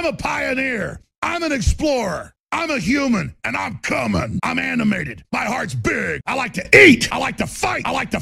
I'm a pioneer. I'm an explorer. I'm a human and I'm coming. I'm animated. My heart's big. I like to eat. I like to fight. I like to